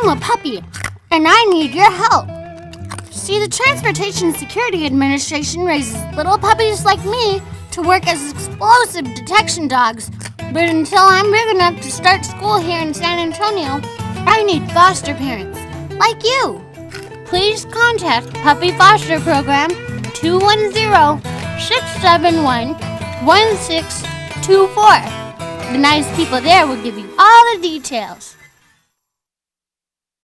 I'm a puppy, and I need your help. See, the Transportation Security Administration raises little puppies like me to work as explosive detection dogs. But until I'm big enough to start school here in San Antonio, I need foster parents, like you. Please contact Puppy Foster Program 210-671-1624. The nice people there will give you all the details.